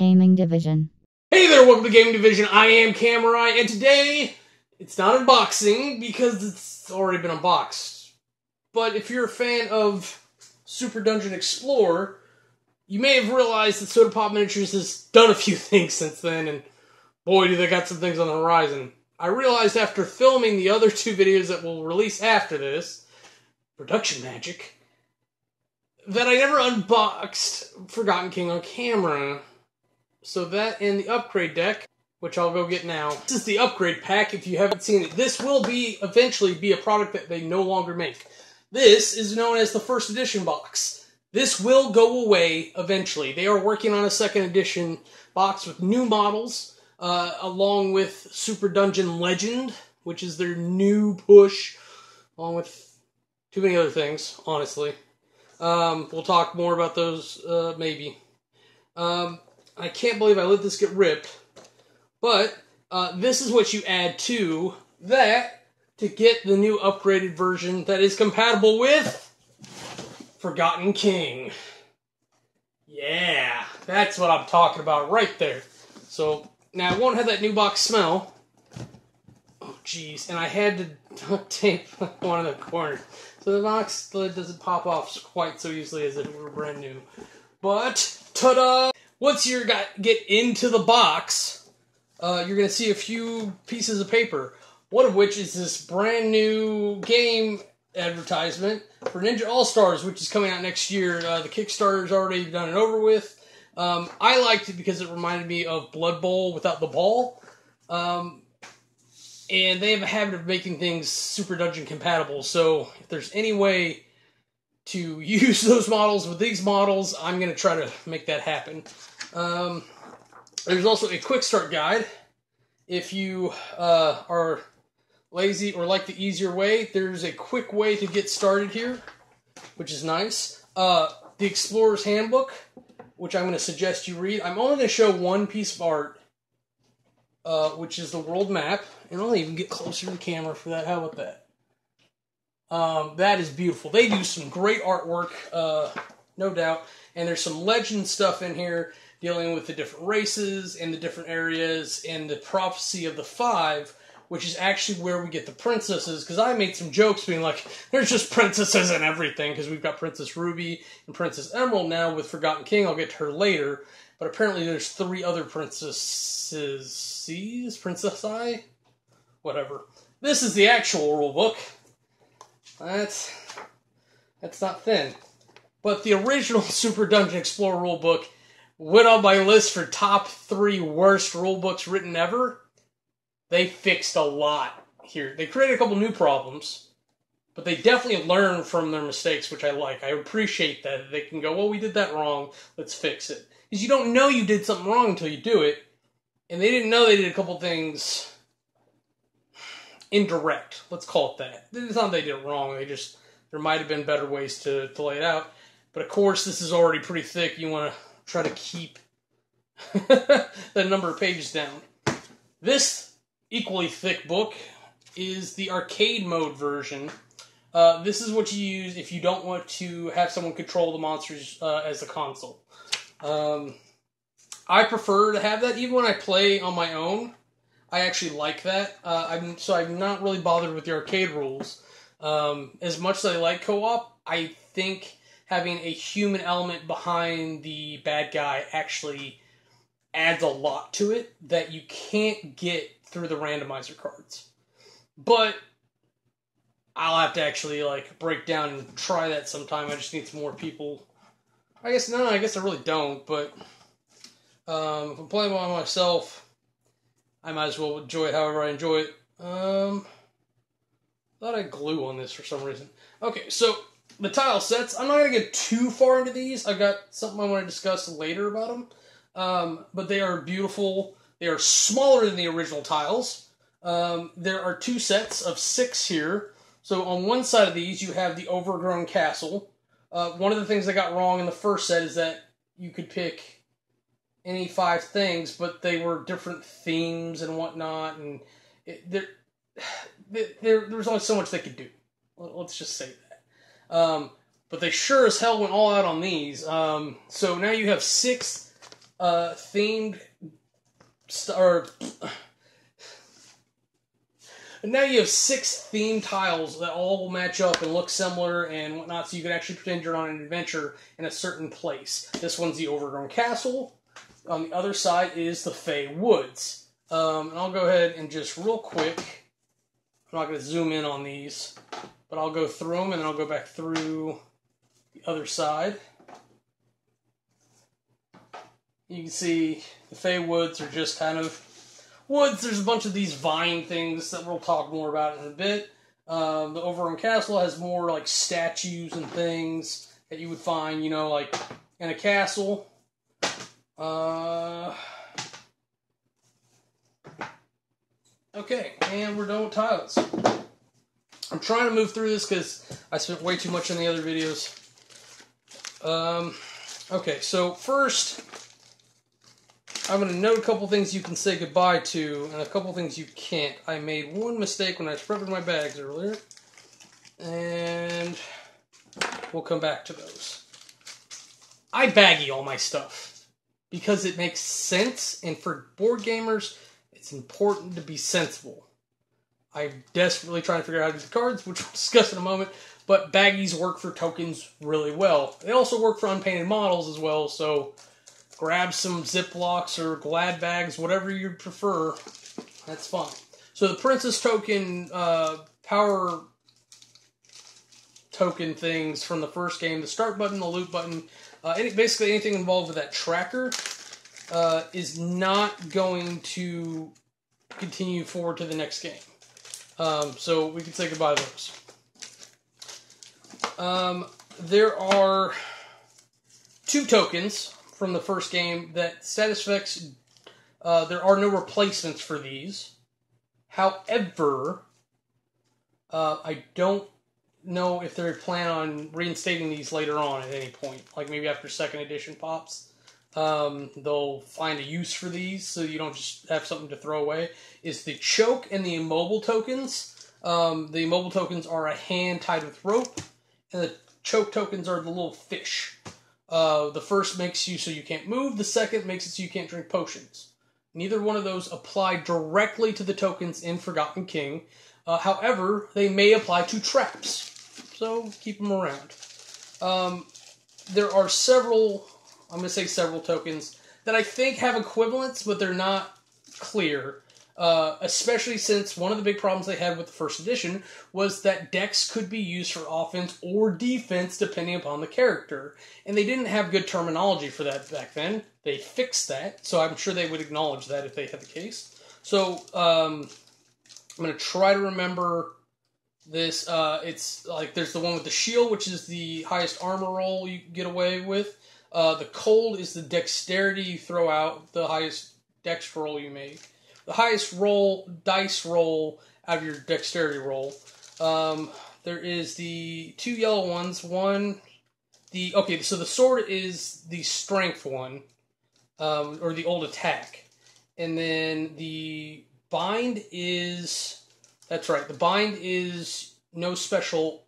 Gaming Division. Hey there, welcome to Gaming Division. I am Kamurai, and today it's not unboxing because it's already been unboxed. But if you're a fan of Super Dungeon Explorer, you may have realized that Soda Pop Miniatures has done a few things since then, and boy, do they got some things on the horizon. I realized after filming the other two videos that will release after this, Production Magic, that I never unboxed Forgotten King on camera. So that and the upgrade deck, which I'll go get now. This is the upgrade pack if you haven't seen it. This will be eventually be a product that they no longer make. This is known as the first edition box. This will go away eventually. They are working on a second edition box with new models, uh, along with Super Dungeon Legend, which is their new push, along with too many other things, honestly. Um, we'll talk more about those, uh, maybe. Um, I can't believe I let this get ripped. But uh, this is what you add to that to get the new upgraded version that is compatible with Forgotten King. Yeah, that's what I'm talking about right there. So now it won't have that new box smell. Oh, jeez. And I had to duct tape one of the corners. So the box lid doesn't pop off quite so easily as if it were brand new. But, ta-da! Once you get into the box, uh, you're going to see a few pieces of paper. One of which is this brand new game advertisement for Ninja All Stars, which is coming out next year. Uh, the Kickstarter's already done and over with. Um, I liked it because it reminded me of Blood Bowl without the ball. Um, and they have a habit of making things Super Dungeon compatible. So if there's any way to use those models with these models, I'm going to try to make that happen. Um, there's also a quick start guide. If you uh, are lazy or like the easier way, there's a quick way to get started here, which is nice. Uh, the Explorer's Handbook, which I'm going to suggest you read. I'm only going to show one piece of art, uh, which is the world map, and I'll even get closer to the camera for that. How about that? Um, that is beautiful. They do some great artwork, uh, no doubt. And there's some legend stuff in here dealing with the different races and the different areas and the prophecy of the five, which is actually where we get the princesses. Because I made some jokes being like, there's just princesses and everything, because we've got Princess Ruby and Princess Emerald now with Forgotten King. I'll get to her later. But apparently there's three other princesses. Princess I? Whatever. This is the actual rule book. That's that's not thin. But the original Super Dungeon Explorer rulebook went on my list for top three worst rulebooks written ever. They fixed a lot here. They created a couple new problems, but they definitely learned from their mistakes, which I like. I appreciate that. They can go, well, we did that wrong. Let's fix it. Because you don't know you did something wrong until you do it. And they didn't know they did a couple things indirect. Let's call it that. It's not they did it wrong. They just there might have been better ways to, to lay it out. But of course, this is already pretty thick. You want to try to keep the number of pages down. This equally thick book is the arcade mode version. Uh, this is what you use if you don't want to have someone control the monsters uh, as a console. Um, I prefer to have that even when I play on my own. I actually like that. Uh, I'm so I'm not really bothered with the arcade rules. Um, as much as I like co-op, I think having a human element behind the bad guy actually adds a lot to it that you can't get through the randomizer cards. But I'll have to actually like break down and try that sometime. I just need some more people. I guess no, I guess I really don't. But um, if I'm playing by myself, I might as well enjoy it however I enjoy it. Um, thought I glue on this for some reason. Okay, so the tile sets. I'm not gonna get too far into these. I've got something I want to discuss later about them. Um, but they are beautiful. They are smaller than the original tiles. Um, there are two sets of six here. So on one side of these, you have the overgrown castle. Uh, one of the things I got wrong in the first set is that you could pick any five things, but they were different themes and whatnot, and it, there, there, there was only so much they could do. Let's just say that. Um, but they sure as hell went all out on these. Um, so now you have six uh, themed or now you have six themed tiles that all will match up and look similar and whatnot, so you can actually pretend you're on an adventure in a certain place. This one's the Overgrown Castle. On the other side is the Fey Woods. Um, and I'll go ahead and just real quick, I'm not going to zoom in on these, but I'll go through them and then I'll go back through the other side. You can see the Fey Woods are just kind of woods. There's a bunch of these vine things that we'll talk more about in a bit. Um, the Overgrown Castle has more like statues and things that you would find, you know, like in a castle. Uh, okay, and we're done with tiles. I'm trying to move through this because I spent way too much on the other videos. Um, okay, so first, I'm going to note a couple things you can say goodbye to and a couple things you can't. I made one mistake when I prepping my bags earlier, and we'll come back to those. I baggy all my stuff because it makes sense, and for board gamers, it's important to be sensible. I'm desperately trying to figure out how to do the cards, which we'll discuss in a moment, but baggies work for tokens really well. They also work for unpainted models as well, so grab some Ziplocs or Glad bags, whatever you prefer. That's fine. So the Princess token uh, power token things from the first game, the start button, the loot button, uh, any, basically anything involved with that tracker uh, is not going to continue forward to the next game. Um, so we can say goodbye to those. Um, there are two tokens from the first game that status effects, uh, there are no replacements for these. However, uh, I don't know if they plan on reinstating these later on at any point, like maybe after second edition pops. Um, they'll find a use for these so you don't just have something to throw away. Is the choke and the immobile tokens. Um, the immobile tokens are a hand tied with rope, and the choke tokens are the little fish. Uh, the first makes you so you can't move. The second makes it so you can't drink potions. Neither one of those apply directly to the tokens in Forgotten King. Uh, however, they may apply to traps, so keep them around. Um, there are several, I'm going to say several tokens that I think have equivalents, but they're not clear. Uh, especially since one of the big problems they had with the first edition was that decks could be used for offense or defense depending upon the character. And they didn't have good terminology for that back then. They fixed that, so I'm sure they would acknowledge that if they had the case. So um, I'm going to try to remember this. Uh, it's like there's the one with the shield, which is the highest armor roll you get away with. Uh, the cold is the dexterity you throw out, the highest dex roll you make the highest roll dice roll out of your dexterity roll. Um, there is the two yellow ones. One, the okay, so the sword is the strength one, um, or the old attack, and then the bind is that's right. The bind is no special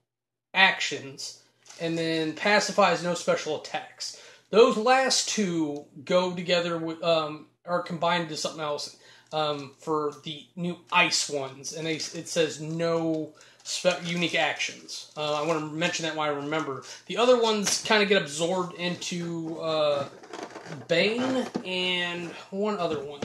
actions, and then pacifies no special attacks. Those last two go together with um, are combined to something else um, for the new ice ones, and they, it says no spe- unique actions. Uh, I want to mention that when I remember. The other ones kind of get absorbed into uh, Bane and one other one.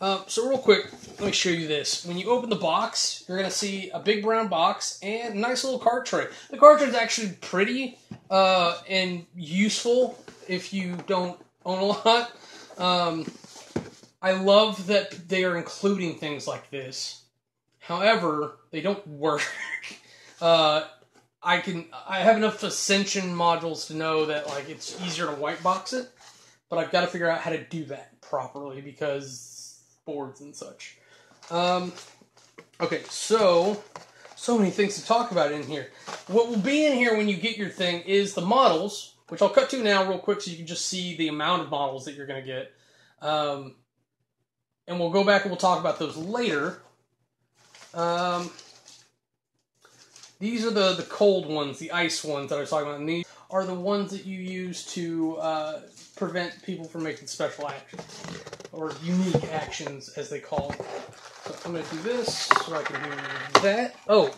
Uh, so real quick, let me show you this. When you open the box, you're gonna see a big brown box and a nice little card tray. The card tray is actually pretty uh, and useful if you don't own a lot. Um, I love that they are including things like this. However, they don't work. uh, I can I have enough Ascension modules to know that like it's easier to white box it, but I've got to figure out how to do that properly because boards and such. Um, okay, so so many things to talk about in here. What will be in here when you get your thing is the models, which I'll cut to now real quick so you can just see the amount of models that you're going to get. Um, and we'll go back and we'll talk about those later. Um, these are the, the cold ones, the ice ones that I was talking about. And these are the ones that you use to uh, prevent people from making special actions or unique actions, as they call. So I'm going to do this so I can do that. Oh,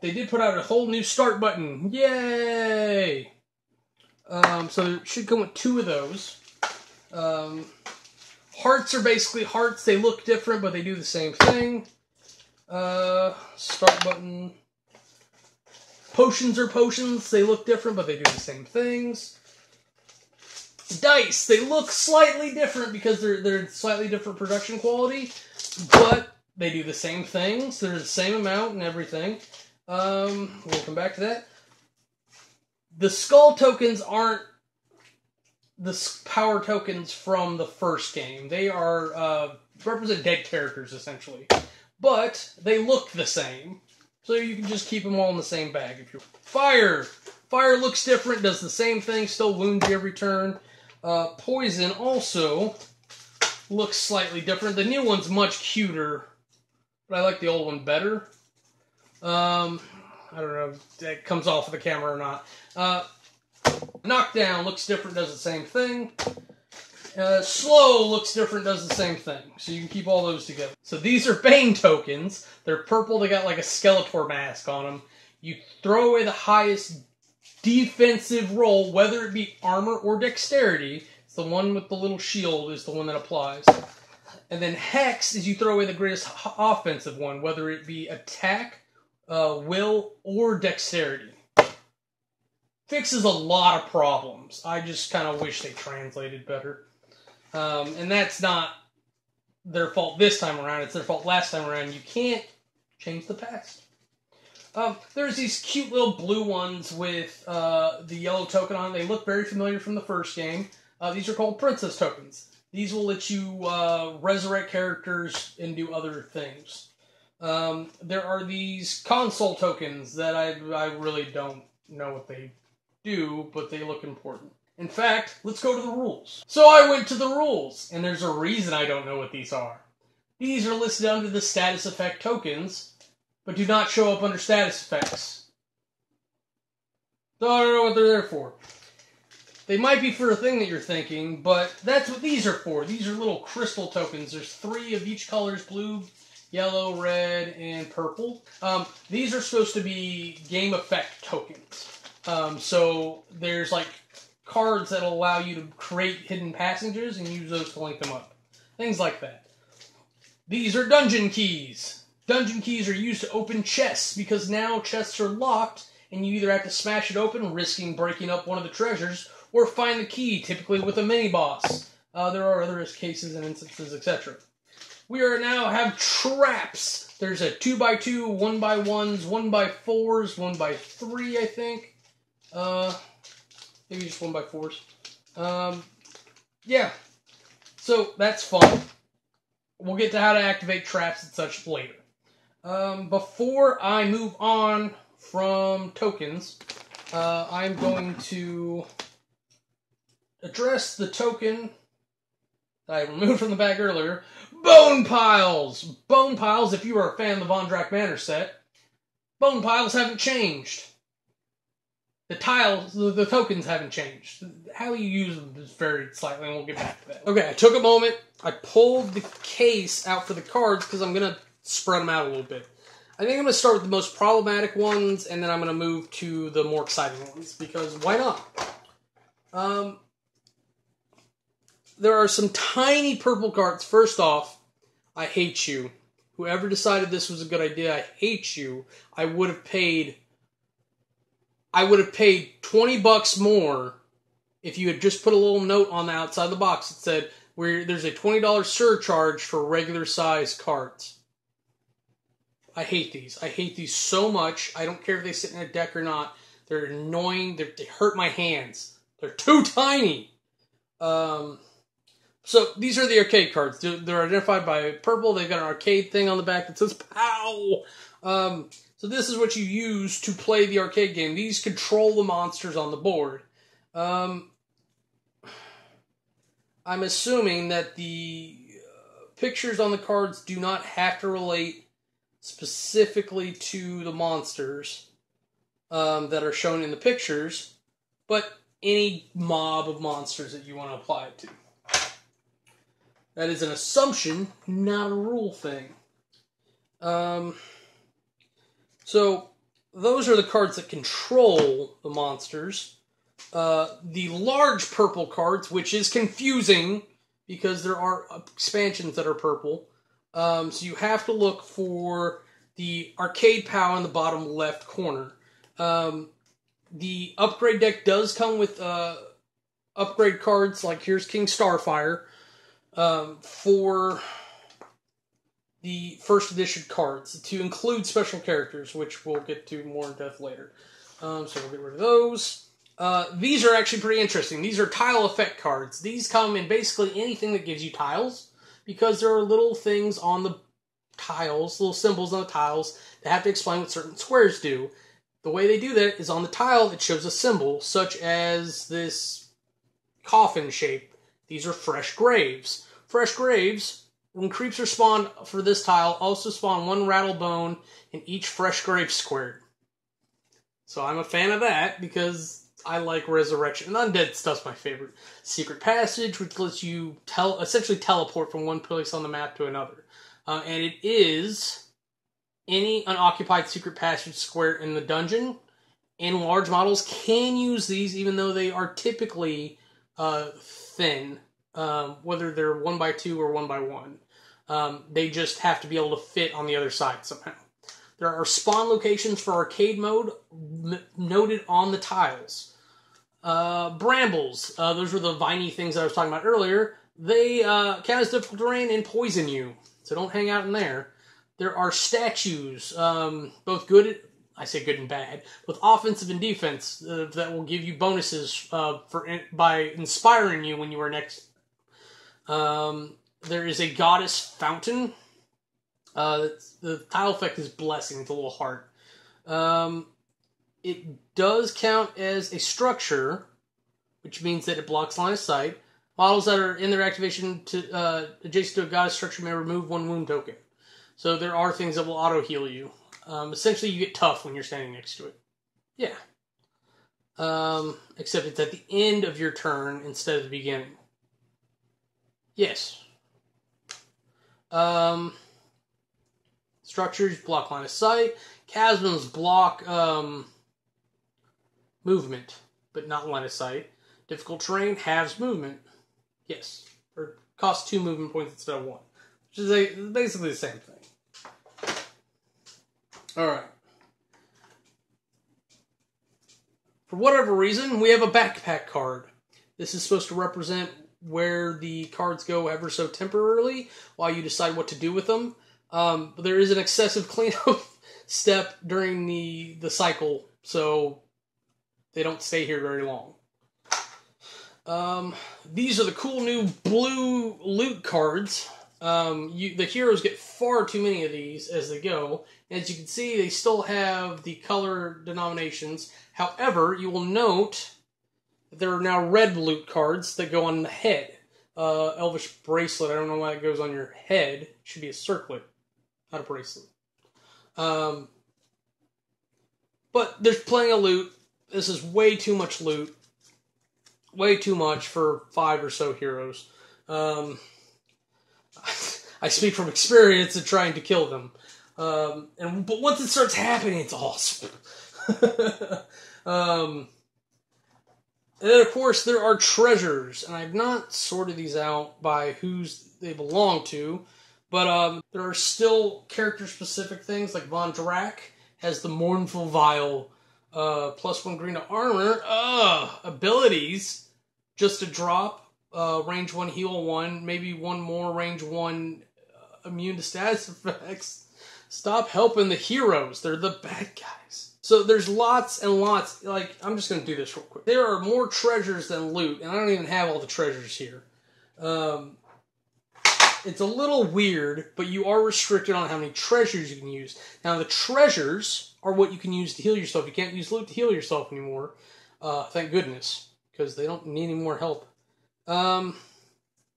they did put out a whole new start button. Yay! Um, so it should come with two of those. Um, hearts are basically hearts. They look different, but they do the same thing. Uh, start button. Potions are potions. They look different, but they do the same things. Dice. They look slightly different because they're they're slightly different production quality, but they do the same things. They're the same amount and everything. Um, we'll come back to that. The skull tokens aren't the power tokens from the first game. They are uh, represent dead characters essentially, but they look the same. So you can just keep them all in the same bag if you fire. Fire looks different, does the same thing, still wounds you every turn. Uh, poison also looks slightly different. The new one's much cuter, but I like the old one better. Um, I don't know if that comes off of the camera or not. Uh, knockdown looks different, does the same thing. Uh, slow looks different, does the same thing. So you can keep all those together. So these are Bane tokens. They're purple. They got like a Skeletor mask on them. You throw away the highest defensive roll, whether it be armor or dexterity. It's the one with the little shield is the one that applies. And then Hex is you throw away the greatest offensive one, whether it be attack, uh, will, or dexterity. Fixes a lot of problems. I just kind of wish they translated better. Um, and that's not their fault this time around. It's their fault last time around. You can't change the past. Um, there's these cute little blue ones with uh, the yellow token on. They look very familiar from the first game. Uh, these are called princess tokens. These will let you uh, resurrect characters and do other things. Um, there are these console tokens that I, I really don't know what they do, but they look important. In fact, let's go to the rules. So I went to the rules, and there's a reason I don't know what these are. These are listed under the status effect tokens, but do not show up under status effects. I don't know what they're there for. They might be for a thing that you're thinking, but that's what these are for. These are little crystal tokens. There's three of each colors, blue, yellow, red, and purple. Um, these are supposed to be game effect tokens. Um, so there's like cards that'll allow you to create hidden passages and use those to link them up. Things like that. These are dungeon keys. Dungeon keys are used to open chests because now chests are locked and you either have to smash it open, risking breaking up one of the treasures, or find the key, typically with a mini boss. Uh, there are other cases and instances, etc. We are now have traps. There's a 2x2, 1x1s, 1x4s, 1x3, I think. Uh, maybe just 1x4s. Um, yeah. So that's fun. We'll get to how to activate traps and such later. Um, before I move on from tokens, uh, I'm going to address the token that I removed from the bag earlier. Bone piles! Bone piles, if you are a fan of the Von Drakk Manor set, bone piles haven't changed. The tiles, the, the tokens haven't changed. How you use them is varied slightly, and we'll get back to that. Okay, I took a moment. I pulled the case out for the cards because I'm going to spread them out a little bit. I think I'm going to start with the most problematic ones, and then I'm going to move to the more exciting ones because why not? Um, there are some tiny purple cards. First off, I hate you. Whoever decided this was a good idea, I hate you. I would have paid I would have paid 20 bucks more if you had just put a little note on the outside of the box that said where there's a $20 surcharge for regular size cards. I hate these. I hate these so much. I don't care if they sit in a deck or not. They're annoying. They're, they hurt my hands. They're too tiny. Um, so these are the arcade cards. They're, identified by purple. They've got an arcade thing on the back that says "Pow." Um, so this is what you use to play the arcade game. These control the monsters on the board. Um, I'm assuming that the uh, pictures on the cards do not have to relate specifically to the monsters. um, that are shown in the pictures, but any mob of monsters that you want to apply it to. That is an assumption, not a rule thing. Um, so those are the cards that control the monsters. Uh, the large purple cards, which is confusing because there are expansions that are purple. Um, so you have to look for the arcade POW in the bottom left corner. Um, the upgrade deck does come with uh, upgrade cards, like here's King Starfire um, for the first edition cards to include special characters, which we'll get to more in depth later. Um, so we'll get rid of those. Uh, these are actually pretty interesting. These are tile effect cards. These come in basically anything that gives you tiles because there are little things on the tiles, little symbols on the tiles that have to explain what certain squares do. The way they do that is on the tile it shows a symbol such as this coffin shape. These are fresh graves. Fresh graves, when creeps are spawned for this tile, also spawn one rattle bone in each fresh grave squared. So I'm a fan of that because I like resurrection. And undead stuff's my favorite. Secret passage, which lets you tell essentially teleport from one place on the map to another. Uh, and it is any unoccupied secret passage square in the dungeon. And large models can use these, even though they are typically uh, thin, um, whether they're one by two or one by one. Um, they just have to be able to fit on the other side somehow. There are spawn locations for arcade mode m- noted on the tiles. Uh, brambles, uh, those were the viney things I was talking about earlier. They uh, count as difficult terrain and poison you, so don't hang out in there. There are statues, um, both good, I say good and bad, with offensive and defense uh, that will give you bonuses uh, for by inspiring you when you are next. Um, there is a goddess fountain. Uh, the tile effect is blessing. It's a little heart. Um, it does count as a structure, which means that it blocks line of sight. Models that are in their activation to uh, adjacent to a goddess structure may remove one wound token. So there are things that will auto heal you. Um, essentially, you get tough when you're standing next to it. Yeah. Um, except it's at the end of your turn instead of the beginning. Yes. Um, structures block line of sight. Chasms block um, movement, but not line of sight. Difficult terrain halves movement. Yes. Or costs two movement points instead of one. Which is a, basically the same thing. Alright. For whatever reason, we have a backpack card. This is supposed to represent where the cards go ever so temporarily while you decide what to do with them. Um, but there is an excessive cleanup step during the the cycle, so they don't stay here very long. Um, these are the cool new blue loot cards. Um, you, the heroes get far too many of these as they go. As you can see, they still have the color denominations. However, you will note that there are now red loot cards that go on the head. Uh, Elvish bracelet. I don't know why it goes on your head. It should be a circlet, not a bracelet. Um, but there's plenty of loot. This is way too much loot. Way too much for five or so heroes. Um, I speak from experience in trying to kill them. Um, and but once it starts happening, it's awesome. um, and then of course there are treasures, and I've not sorted these out by whose they belong to, but um, there are still character specific things like Von Drakk has the Mournful Vial, uh, plus one green to armor, uh, abilities, just a drop, uh, range one, heal one, maybe one more range one, uh, immune to status effects. Stop helping the heroes. They're the bad guys. So there's lots and lots. Like, I'm just going to do this real quick. There are more treasures than loot, and I don't even have all the treasures here. Um, it's a little weird, but you are restricted on how many treasures you can use. Now, the treasures are what you can use to heal yourself. You can't use loot to heal yourself anymore. Uh, thank goodness, because they don't need any more help. Um,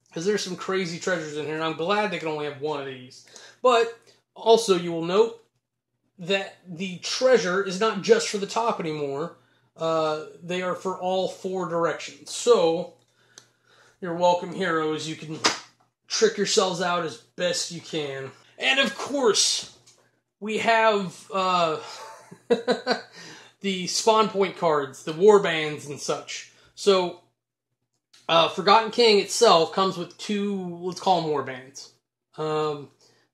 because there's some crazy treasures in here, and I'm glad they can only have one of these. But also, you will note that the treasure is not just for the top anymore. Uh, they are for all four directions. So, you're welcome, heroes. You can trick yourselves out as best you can. And of course, we have uh, the spawn point cards, the war bands, and such. So, uh, Forgotten King itself comes with two, let's call them war bands. Um,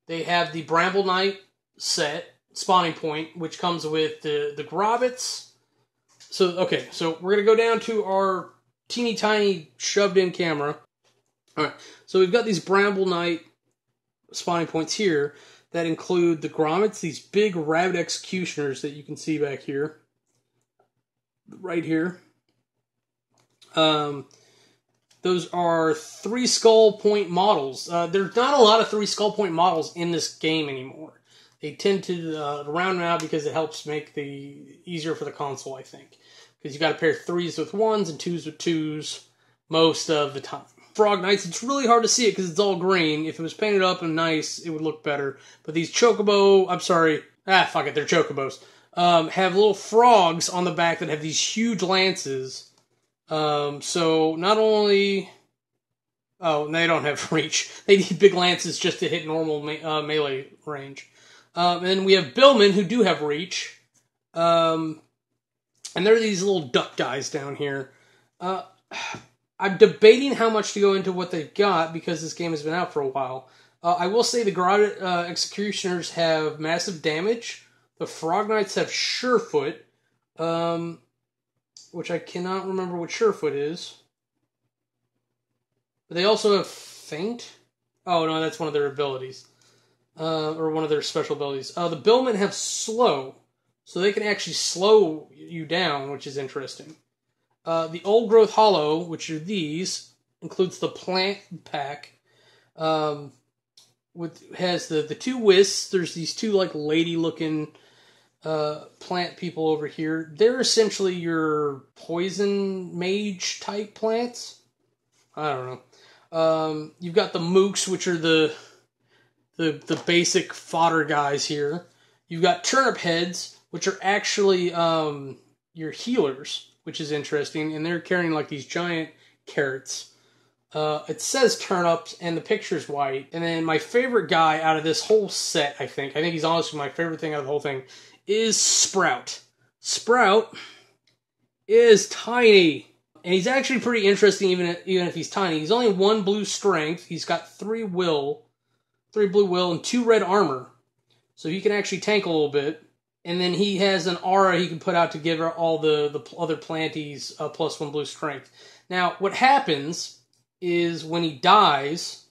they have the Bramble Knight set, spawning point, which comes with the, the Grobbits. So, okay, so we're going to go down to our teeny tiny shoved in camera. All right, so we've got these Bramble Knight spawning points here that include the grommets, these big rabbit executioners that you can see back here, right here. Um, those are three skull point models. Uh, there's not a lot of three skull point models in this game anymore. They tend to uh, round out because it helps make the easier for the console, I think, because you got to pair threes with ones and twos with twos most of the time. Frog Knights, it's really hard to see it because it's all green. If it was painted up and nice, it would look better. But these Chocobo, I'm sorry, ah, fuck it, they're Chocobos, um, have little frogs on the back that have these huge lances. Um, so not only, oh, they don't have reach. They need big lances just to hit normal me- uh, melee range. Um, and we have Billmen who do have reach. Um, and there are these little duck guys down here. Uh, I'm debating how much to go into what they've got because this game has been out for a while. Uh, I will say the Garrote uh, Executioners have massive damage. The Frog Knights have Surefoot, um, which I cannot remember what Surefoot is. But they also have Feint. Oh no, that's one of their abilities, uh, or one of their special abilities. Uh, the Billmen have Slow, so they can actually slow you down, which is interesting. Uh, the old growth hollow, which are these, includes the plant pack. Um, with has the the two wisps. There's these two like lady looking uh, plant people over here. They're essentially your poison mage type plants. I don't know. Um, you've got the mooks, which are the the the basic fodder guys here. You've got turnip heads, which are actually um, your healers which is interesting. And they're carrying like these giant carrots. Uh, it says turnips, and the picture's white. And then my favorite guy out of this whole set, I think, I think he's honestly my favorite thing out of the whole thing, is Sprout. Sprout is tiny. And he's actually pretty interesting, even even if he's tiny. He's only one blue strength. He's got three will, three blue will, and two red armor. So he can actually tank a little bit and then he has an aura he can put out to give all the the other planties uh, plus one blue strength. Now, what happens is when he dies,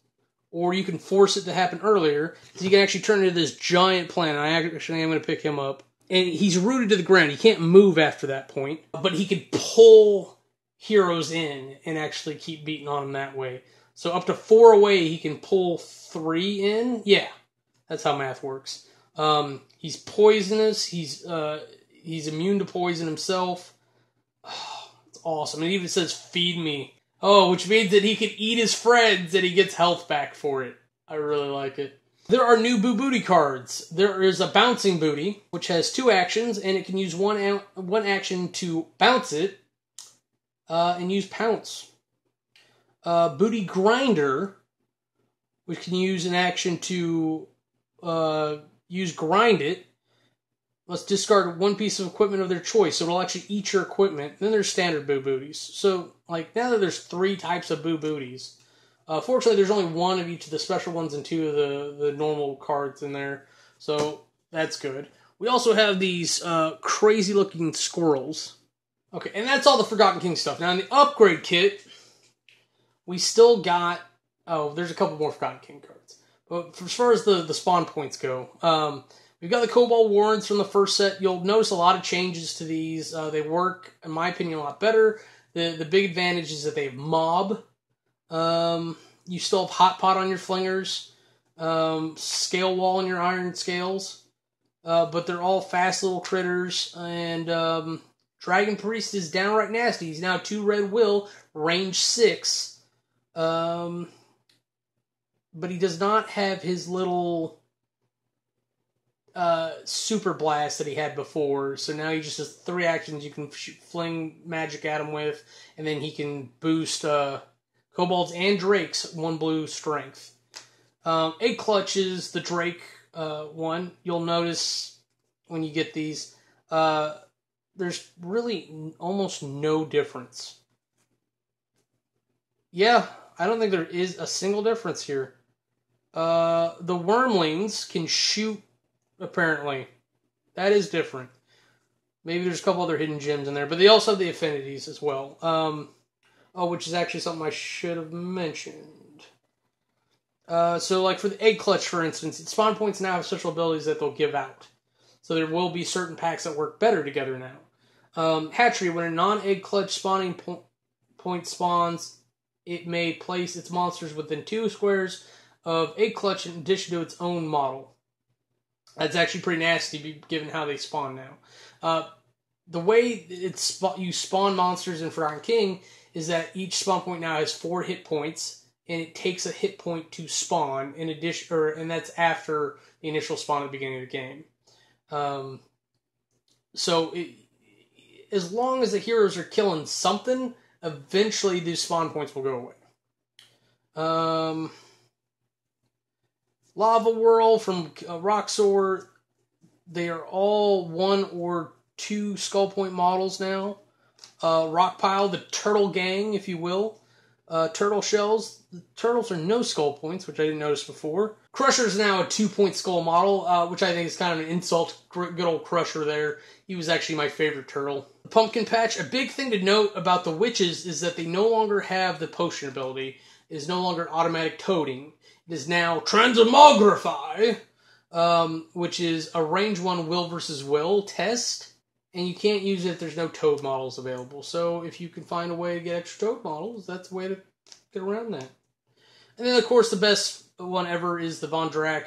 or you can force it to happen earlier, is he can actually turn into this giant plant. I actually am going to pick him up, and he's rooted to the ground. He can't move after that point, but he can pull heroes in and actually keep beating on them that way. So up to four away, he can pull three in. Yeah, that's how math works. Um, he's poisonous. He's uh, he's immune to poison himself. Oh, it's awesome. It even says "feed me." Oh, which means that he can eat his friends and he gets health back for it. I really like it. There are new Boo Booty cards. There is a Bouncing Booty, which has two actions, and it can use one a- one action to bounce it, uh, and use Pounce. Uh, Booty Grinder, which can use an action to uh, use grind it. Let's discard one piece of equipment of their choice, so it'll actually eat your equipment. Then there's standard boo booties. So, like, now that there's three types of boo booties, uh, fortunately, there's only one of each of the special ones and two of the, the normal cards in there. So, that's good. We also have these uh, crazy looking squirrels. Okay, and that's all the Forgotten King stuff. Now, in the upgrade kit, we still got. Oh, there's a couple more Forgotten King cards. But as far as the, the spawn points go, um, we've got the Kobold Warrens from the first set. You'll notice a lot of changes to these. Uh, they work, in my opinion, a lot better. The the big advantage is that they have mob. Um, you still have hot pot on your flingers, um, scale wall on your iron scales, uh, but they're all fast little critters. And um, Dragon Priest is downright nasty. He's now two red will, range six. Um, but he does not have his little uh, super blast that he had before. So now he just has three actions you can fling magic at him with, and then he can boost uh, kobolds and drakes one blue strength. Um, Egg Clutch is the Drake uh, one. You'll notice when you get these, uh, there's really almost no difference. Yeah, I don't think there is a single difference here. Uh, the wyrmlings can shoot, apparently. That is different. Maybe there's a couple other hidden gems in there, but they also have the affinities as well. Um, oh, which is actually something I should have mentioned. Uh, so, like for the egg clutch, for instance, spawn points now have special abilities that they'll give out. So there will be certain packs that work better together now. Um, hatchery, when a non-egg clutch spawning po- point spawns, it may place its monsters within two squares of egg clutch in addition to its own model. That's actually pretty nasty, given how they spawn now. Uh, the way it's you spawn monsters in Forgotten King is that each spawn point now has four hit points and it takes a hit point to spawn in addition, or and that's after the initial spawn at the beginning of the game. Um, so it, as long as the heroes are killing something, eventually these spawn points will go away. Um, Lava Whirl from uh, Roxor, they are all one or two skull point models now. Uh, Rock Pile, the Turtle Gang, if you will. Uh, turtle shells. The turtles are no skull points, which I didn't notice before. Crusher is now a two point skull model, uh, which I think is kind of an insult. Good old Crusher there. He was actually my favorite turtle. The pumpkin patch. A big thing to note about the witches is that they no longer have the potion ability. It is no longer automatic toading. Is now transmogrify, um, which is a range one will versus will test and you can't use it if there's no toad models available. So if you can find a way to get extra toad models, that's the way to get around that. And then of course the best one ever is the Von Drakk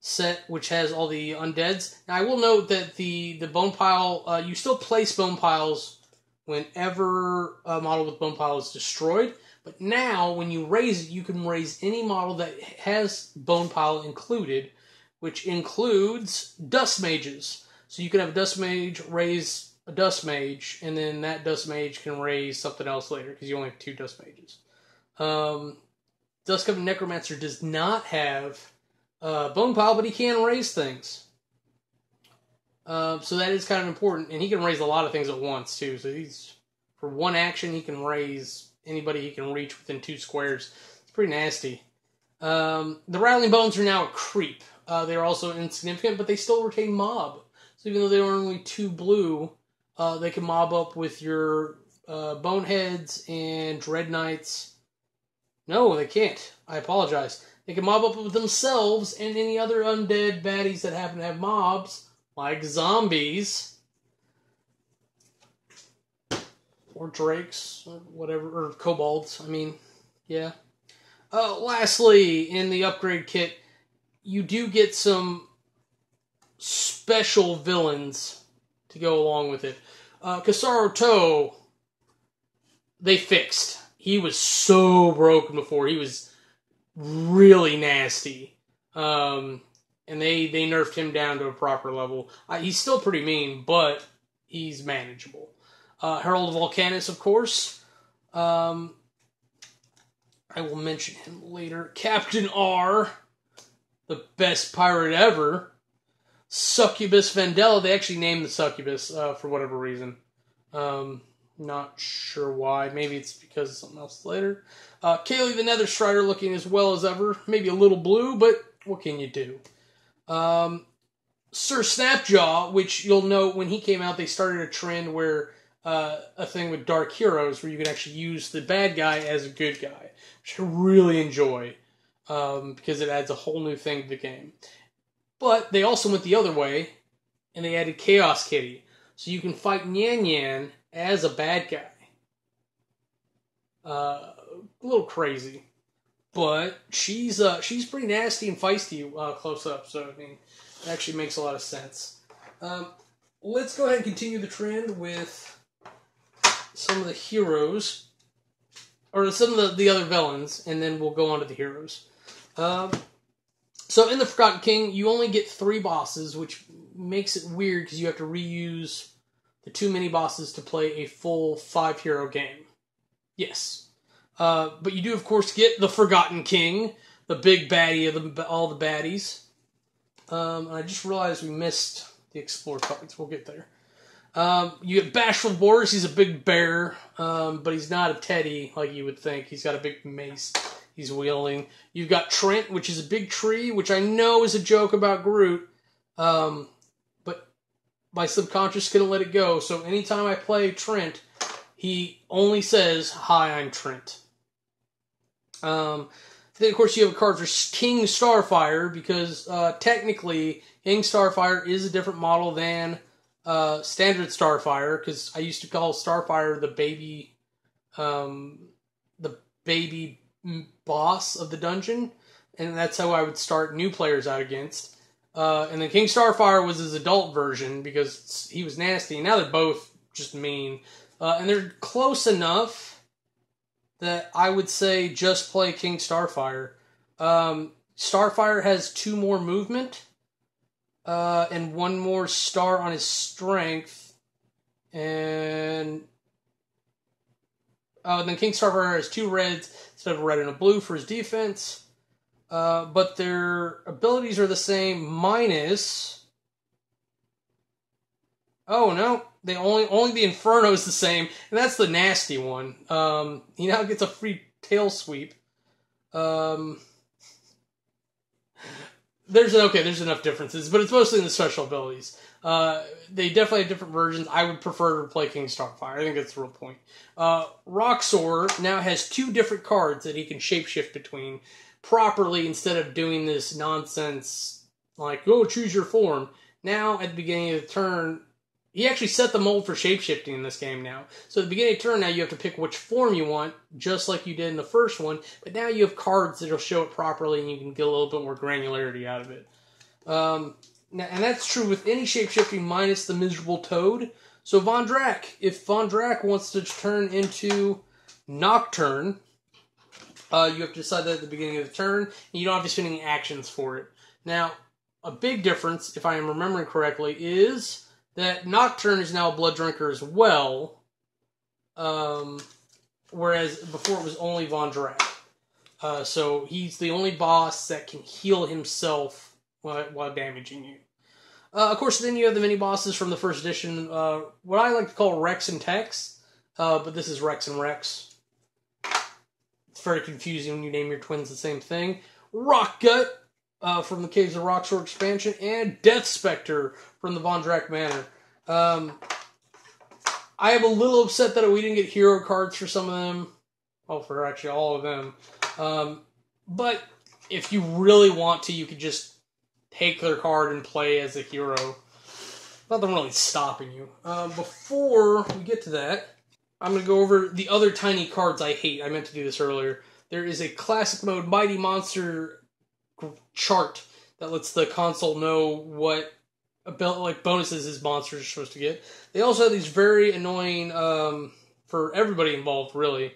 set, which has all the undeads. Now I will note that the the bone pile, uh, you still place bone piles whenever a model with bone pile is destroyed. But now, when you raise it, you can raise any model that has bone pile included, which includes dust mages. So you can have a dust mage raise a dust mage, and then that dust mage can raise something else later because you only have two dust mages. Um, Dustcoven Necromancer does not have uh, bone pile, but he can raise things. Uh, so that is kind of important, and he can raise a lot of things at once too. So he's for one action, he can raise anybody he can reach within two squares. It's pretty nasty. Um, the Rattling Bones are now a creep. Uh, they're also insignificant, but they still retain mob. So even though they are only two blue, uh, they can mob up with your uh, Boneheads and Dread Knights. No, they can't. I apologize. They can mob up with themselves and any other undead baddies that happen to have mobs, like zombies. Or drakes, or whatever, or kobolds, I mean, yeah. Uh, lastly, in the upgrade kit, you do get some special villains to go along with it. Uh, Kasaro To, they fixed. He was so broken before. He was really nasty. Um, and they, they nerfed him down to a proper level. Uh, he's still pretty mean, but he's manageable. Uh, Herald Volcanus, of course. Um, I will mention him later. Captain R, the best pirate ever. Succubus Vendetta. They actually named the succubus uh, for whatever reason. Um, not sure why. Maybe it's because of something else later. Uh, Kaylee the Nether Strider looking as well as ever. Maybe a little blue, but what can you do? Um, Sir Snapjaw, which you'll note when he came out, they started a trend where uh, a thing with Dark Heroes where you can actually use the bad guy as a good guy, which I really enjoy um, because it adds a whole new thing to the game. But they also went the other way and they added Chaos Kitty. So you can fight Nyan Nyan as a bad guy. Uh, a little crazy. But she's uh, she's pretty nasty and feisty uh, close up, so I mean, it actually makes a lot of sense. Um, let's go ahead and continue the trend with some of the heroes, or some of the, the other villains, and then we'll go on to the heroes. Um, So in the Forgotten King, you only get three bosses, which makes it weird because you have to reuse the two mini bosses to play a full five hero game. Yes. Uh, but you do, of course, get the Forgotten King, the big baddie of the, all the baddies. Um, I just realized we missed the Explore cards. We'll get there. Um, you get Bashful Boris. He's a big bear, um, but he's not a teddy like you would think. He's got a big mace he's wielding. You've got Trent, which is a big tree, which I know is a joke about Groot, um, but my subconscious couldn't let it go. So anytime I play Trent, he only says, "Hi, I'm Trent." Um, then of course you have a card for King Starfire because uh, technically King Starfire is a different model than uh, standard Starfire because I used to call Starfire the baby, um, the baby boss of the dungeon, and that's how I would start new players out against. Uh, and then King Starfire was his adult version because he was nasty. Now they're both just mean, uh, and they're close enough that I would say just play King Starfire. Um, Starfire has two more movement uh, and one more star on his strength. And uh, then King Starfire has two reds instead of a red and a blue for his defense. Uh, but their abilities are the same, minus. Oh no, they only only the Inferno is the same, and that's the nasty one. Um, he now gets a free tail sweep. Um, there's okay, there's enough differences, but it's mostly in the special abilities. Uh, they definitely have different versions. I would prefer to play King Starfire. I think that's the real point. Uh, Roxor now has two different cards that he can shapeshift between properly instead of doing this nonsense like go oh, choose your form. Now at the beginning of the turn, he actually set the mold for shapeshifting in this game now. So at the beginning of turn now you have to pick which form you want, just like you did in the first one, but now you have cards that'll show it properly and you can get a little bit more granularity out of it. Um, and that's true with any shapeshifting minus the miserable toad. So Von Drakk, if Von Drakk wants to turn into Nocturne, uh, you have to decide that at the beginning of the turn, and you don't have to spend any actions for it. Now, a big difference, if I am remembering correctly, is that Nocturne is now a blood drinker as well. Um, whereas before it was only Von Drakk. Uh, so he's the only boss that can heal himself while, while damaging you. Uh, of course, then you have the mini bosses from the first edition, uh, what I like to call Rex and Tex, uh, but this is Rex and Rex. It's very confusing when you name your twins the same thing. Rock Gut, uh, from the Caves of Roxor expansion, and Death Spectre from the Von Drakk Manor. Um, I am a little upset that we didn't get hero cards for some of them. Oh, for actually all of them. Um, but if you really want to, you could just take their card and play as a hero. Nothing really stopping you. Uh, before we get to that, I'm going to go over the other tiny cards I hate. I meant to do this earlier. There is a classic mode Mighty Monster chart that lets the consul know what like bonuses his monsters are supposed to get. They also have these very annoying um, for everybody involved, really.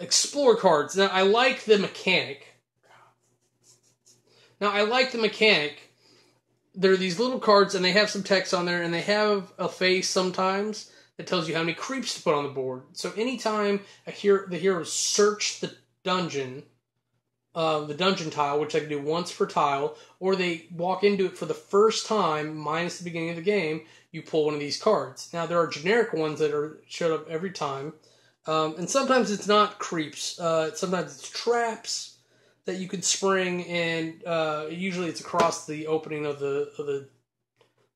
Explore cards. Now I like the mechanic. Now I like the mechanic. There are these little cards, and they have some text on there, and they have a face sometimes that tells you how many creeps to put on the board. So anytime a hero, the heroes search the dungeon, uh, the dungeon tile, which I can do once per tile, or they walk into it for the first time, minus the beginning of the game, you pull one of these cards. Now there are generic ones that are showed up every time, um, and sometimes it's not creeps. Uh, sometimes it's traps that you can spring, and uh, usually it's across the opening of the of the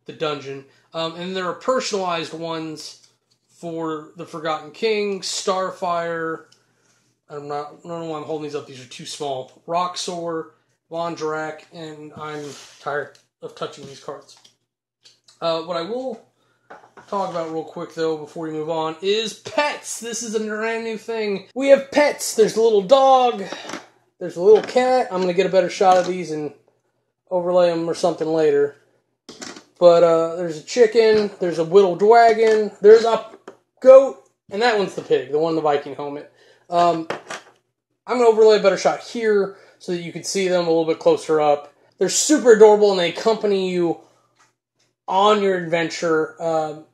the dungeon. Um, and there are personalized ones for the Forgotten King, Starfire, I'm not. I don't know why I'm holding these up. These are too small. Von Drakk, and I'm tired of touching these cards. Uh, what I will talk about real quick though before we move on is pets. This is a brand new thing. We have pets. There's a little dog. There's a little cat. I'm gonna get a better shot of these and overlay them or something later. But uh, there's a chicken. There's a whittled dragon. There's a goat, and that one's the pig, the one in the Viking helmet. Um, I'm going to overlay a better shot here so that you can see them a little bit closer up. they're super adorable and they accompany you on your adventure. Um,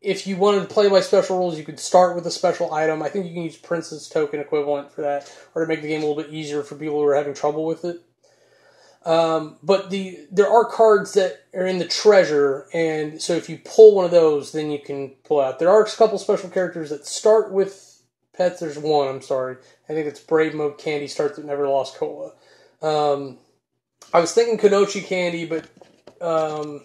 if you wanted to play by special rules, you could start with a special item. I think you can use Princess Token equivalent for that, or to make the game a little bit easier for people who are having trouble with it. Um, but the there are cards that are in the treasure, and so if you pull one of those, then you can pull out. There are a couple special characters that start with pets. There's one. I'm sorry. I think it's Brave Mode Candy starts with Never Lost Cola. Um, I was thinking Kunoichi Candy, but um,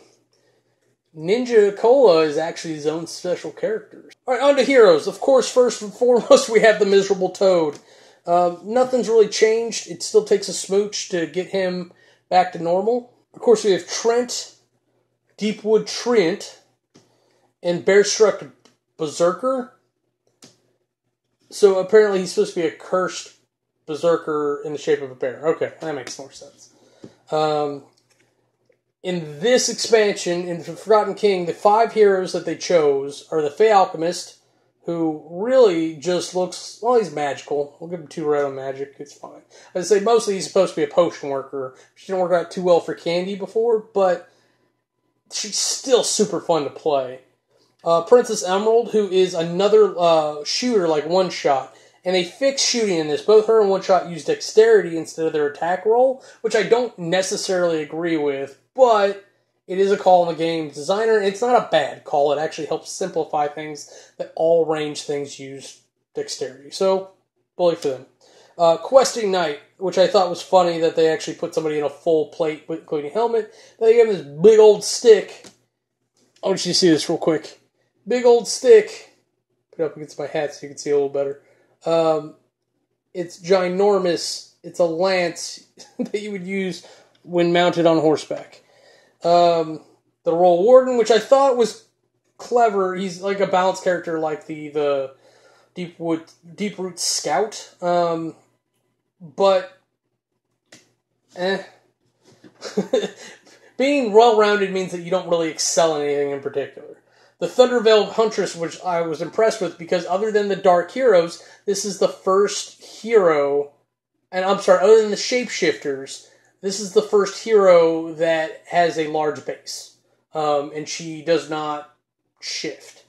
Ninja Cola is actually his own special character. All right, on to heroes. Of course, first and foremost, we have the miserable Toad. Um, nothing's really changed. It still takes a smooch to get him back to normal. Of course, we have Trent, Deepwood Trent, and Bearstruck Berserker. So apparently, he's supposed to be a cursed berserker in the shape of a bear. Okay, that makes more sense. Um, in this expansion, in the Forgotten King, the five heroes that they chose are the Fey Alchemist, who really just looks well. He's magical. We'll give him two red on magic. It's fine. I'd say mostly he's supposed to be a potion worker. She didn't work out too well for Candy before, but she's still super fun to play. Uh, Princess Emerald, who is another uh, shooter like one shot, and they fixed shooting in this. Both her and one shot use dexterity instead of their attack roll, which I don't necessarily agree with, but it is a call in the game designer. It's not a bad call. It actually helps simplify things that all range things use dexterity. So, bully for them. Uh, Questing Knight, which I thought was funny that they actually put somebody in a full plate, including helmet. They gave him this big old stick. I want you to see this real quick. Big old stick. Put it up against my hat so you can see a little better. Um, it's ginormous. It's a lance that you would use when mounted on horseback. Um, the Royal Warden, which I thought was clever. He's like a balanced character, like the the Deepwood Deeproot Scout. Um, but eh. being well rounded means that you don't really excel in anything in particular. The Thunderveiled Huntress, which I was impressed with because other than the Dark Heroes, this is the first hero, and I'm sorry, other than the Shapeshifters, this is the first hero that has a large base, um, and she does not shift,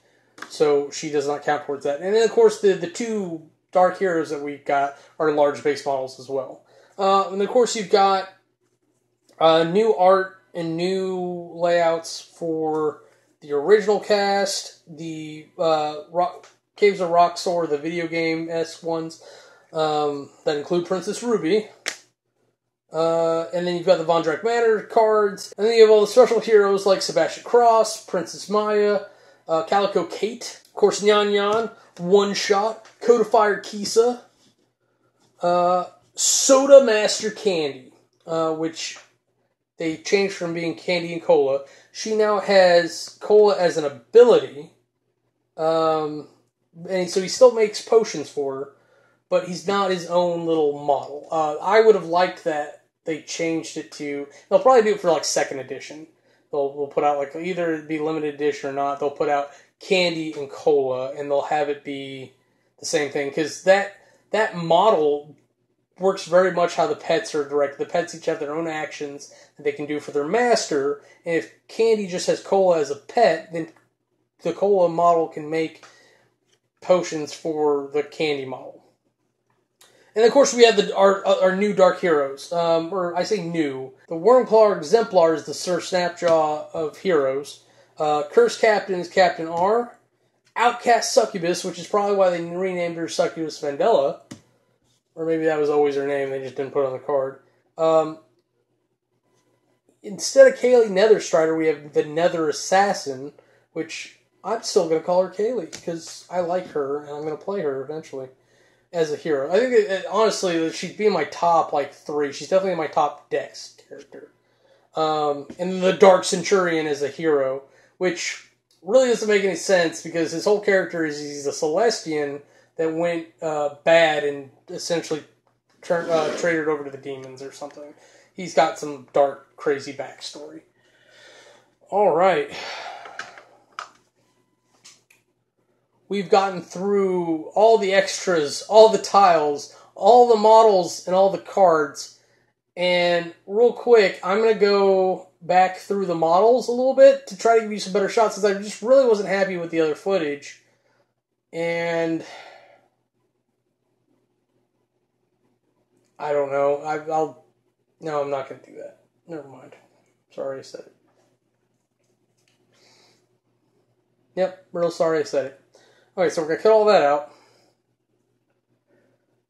so she does not count towards that. And then of course the the two dark heroes that we've got are large base models as well. Uh, and of course you've got uh, new art and new layouts for the original cast, the uh, Rock, Caves of Roxor, the video game s ones um, that include Princess Ruby, uh, and then you've got the Von Drakk Manor cards. And then you have all the special heroes like Sebastian Cross, Princess Maya, uh, Calico Kate, of course, Nyan Nyan, One Shot, Codifier Kisa, uh, Soda Master Candy, uh, which they changed from being Candy and Cola. She now has Cola as an ability. Um, and so he still makes potions for her, but he's not his own little model. Uh, I would have liked that they changed it to. They'll probably do it for like second edition. They'll, they'll put out like either be limited edition or not. They'll put out candy and cola, and they'll have it be the same thing because that that model works very much how the pets are directed. The pets each have their own actions that they can do for their master, and if Candy just has cola as a pet, then the cola model can make potions for the candy model. And of course, we have the our, our new Dark Heroes. Um, or I say new. The Wormclaw Exemplar is the Sir Snapjaw of heroes. Uh, Curse Captain is Captain R. Outcast Succubus, which is probably why they renamed her Succubus Vandella. Or maybe that was always her name, they just didn't put it on the card. Um, instead of Kaylee Netherstrider, we have the Nether Assassin, which I'm still going to call her Kaylee because I like her and I'm going to play her eventually as a hero. I think it, it, honestly she'd be in my top like three. She's definitely in my top Dex character. Um, and the Dark Centurion is a hero, which really doesn't make any sense because his whole character is he's a Celestian that went uh, bad and essentially turned uh, traded over to the demons or something. He's got some dark, crazy backstory. All right. we've gotten through all the extras, all the tiles, all the models, and all the cards. And real quick, I'm going to go back through the models a little bit to try to give you some better shots since I just really wasn't happy with the other footage. And I don't know. I, will No, I'm not going to do that. Never mind. Sorry I said it. Yep, real sorry I said it. Okay, so we're going to cut all that out.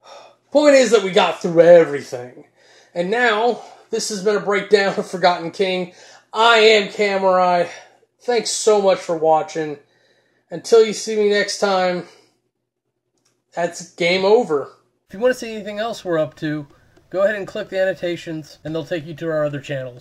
Point is that we got through everything. And now, this has been a breakdown of Forgotten King. I am Kamurai. Thanks so much for watching. Until you see me next time, that's game over. If you want to see anything else we're up to, go ahead and click the annotations, and they'll take you to our other channels.